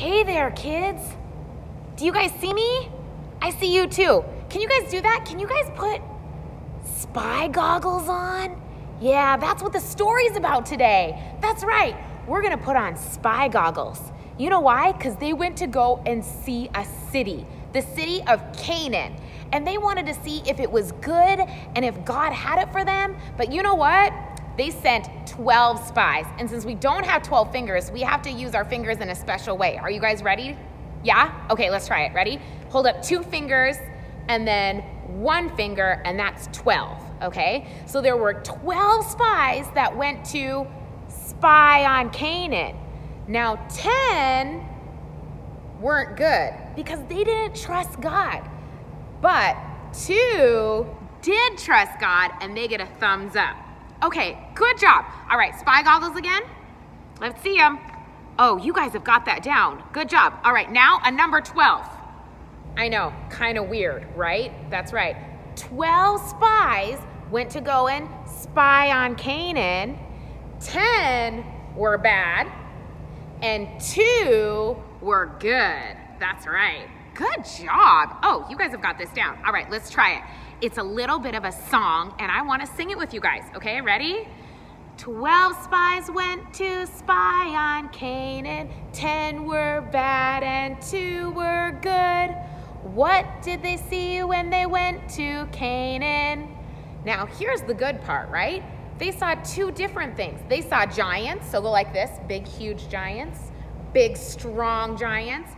Hey there, kids. Do you guys see me? I see you too. Can you guys do that? Can you guys put spy goggles on? Yeah, that's what the story's about today. That's right. We're gonna put on spy goggles. You know why? Because they went to go and see a city, the city of Canaan. And they wanted to see if it was good and if God had it for them. But you know what? They sent 12 spies. And since we don't have 12 fingers, we have to use our fingers in a special way. Are you guys ready? Yeah? Okay, let's try it. Ready? Hold up two fingers and then one finger, and that's 12. Okay? So there were 12 spies that went to spy on Canaan. Now, 10 weren't good because they didn't trust God. But two did trust God and they get a thumbs up. Okay, good job. All right, spy goggles again. Let's see them. Oh, you guys have got that down. Good job. All right, now a number 12. I know, kind of weird, right? That's right. 12 spies went to go and spy on Canaan. 10 were bad, and two were good. That's right. Good job. Oh, you guys have got this down. All right, let's try it. It's a little bit of a song, and I want to sing it with you guys. Okay, ready? Twelve spies went to spy on Canaan. Ten were bad and two were good. What did they see when they went to Canaan? Now, here's the good part, right? They saw two different things. They saw giants, so go like this big, huge giants, big, strong giants,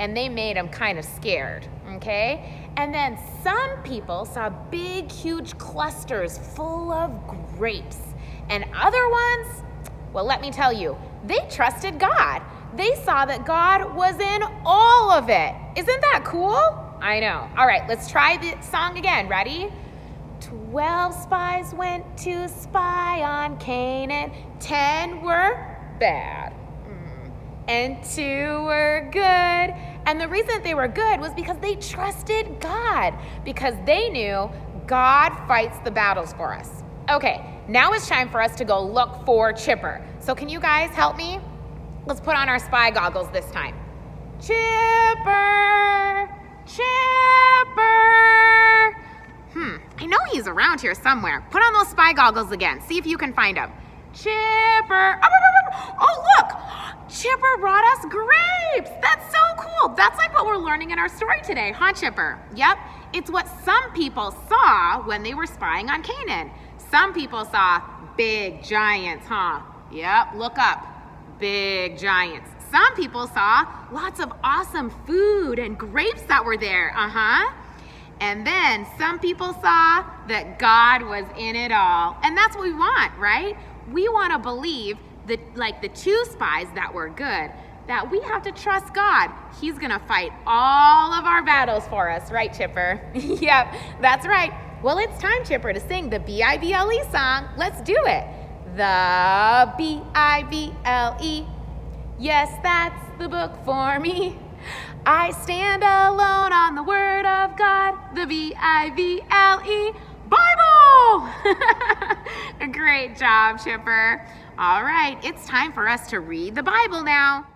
and they made them kind of scared, okay? And then some people saw big, huge clusters full of grapes. And other ones, well, let me tell you, they trusted God. They saw that God was in all of it. Isn't that cool? I know. All right, let's try the song again. Ready? Twelve spies went to spy on Canaan. Ten were bad. Mm. And two were good. And the reason that they were good was because they trusted God, because they knew God fights the battles for us. Okay, now it's time for us to go look for Chipper. So, can you guys help me? Let's put on our spy goggles this time. Chipper! Chipper! Hmm, I know he's around here somewhere. Put on those spy goggles again. See if you can find him. Chipper! Oh, oh look! Chipper brought us grapes! That's so cool! That's like what we're learning in our story today, huh, Chipper? Yep, it's what some people saw when they were spying on Canaan. Some people saw big giants, huh? Yep, look up. Big giants. Some people saw lots of awesome food and grapes that were there, uh huh. And then some people saw that God was in it all. And that's what we want, right? We want to believe that, like the two spies that were good, that we have to trust God. He's going to fight all of our battles for us, right, Chipper? yep, that's right. Well, it's time, Chipper, to sing the B I B L E song. Let's do it. The B I B L E. Yes, that's the book for me. I stand alone on the Word of God, the B I B L E Bible. Great job, Chipper. All right, it's time for us to read the Bible now.